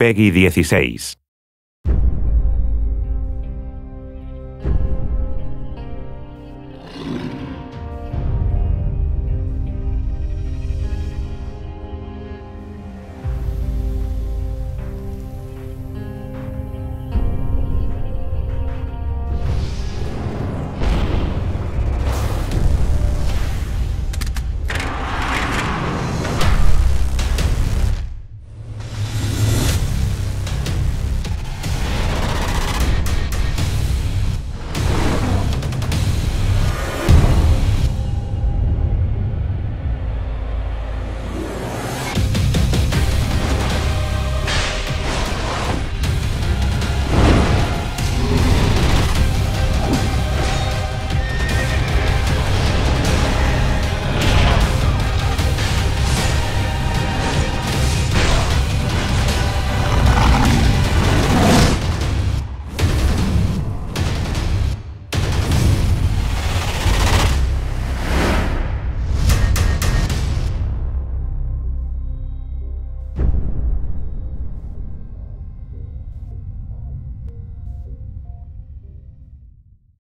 Peggy 16.